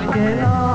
again.